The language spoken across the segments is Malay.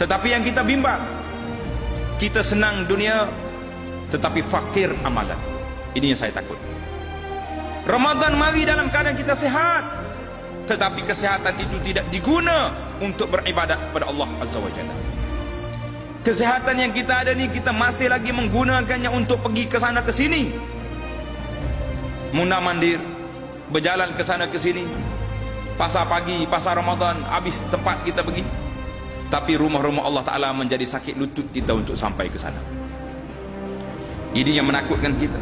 Tetapi yang kita bimbang, kita senang dunia tetapi fakir amalan. Ini yang saya takut. Ramadan mari dalam keadaan kita sehat. Tetapi kesehatan itu tidak diguna untuk beribadat kepada Allah Azza wa Jalla. Kesehatan yang kita ada ni kita masih lagi menggunakannya untuk pergi ke sana ke sini. Munda mandir, berjalan ke sana ke sini. Pasar pagi, pasar Ramadan, habis tempat kita pergi. Tapi rumah-rumah Allah Ta'ala menjadi sakit lutut kita untuk sampai ke sana. Ini yang menakutkan kita.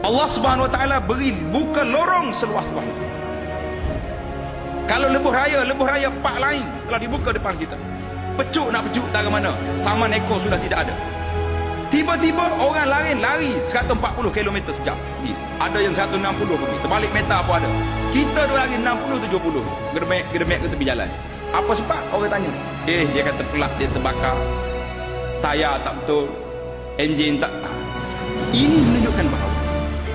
Allah Subhanahu Wa Taala beri buka lorong seluas-luas itu. Kalau lebuh raya, lebuh raya pak lain telah dibuka depan kita. Pecuk nak pecuk tak ke mana. Sama ekor sudah tidak ada. Tiba-tiba orang lain lari 140 km sejam. Ada yang 160 pergi. Terbalik meter apa ada. Kita dua lagi 60 70. Gedemek-gedemek ke tepi jalan. Apa sebab? Orang tanya. Eh, dia kata pelak dia terbakar. Tayar tak betul. Enjin tak. Ini menunjukkan bahawa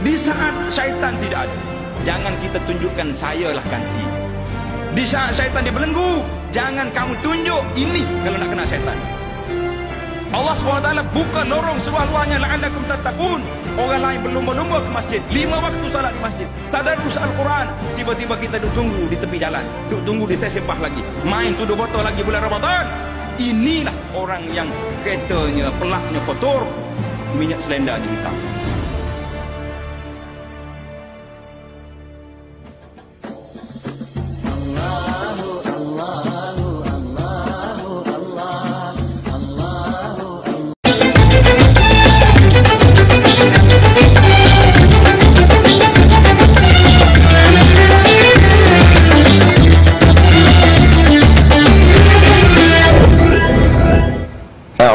di saat syaitan tidak ada, jangan kita tunjukkan saya lah ganti. Di saat syaitan dibelenggu, jangan kamu tunjuk ini kalau nak kena syaitan. Allah SWT buka lorong seluas-luasnya la'allakum tattaqun. Orang lain berlumba-lumba ke masjid. Lima waktu salat di masjid. Tadarus Al-Quran. Tiba-tiba kita duduk tunggu di tepi jalan. Duduk tunggu di stesen bah lagi. Main tuduh botol lagi bulan Ramadan. Inilah orang yang keretanya, pelaknya kotor. Minyak selenda di hitam.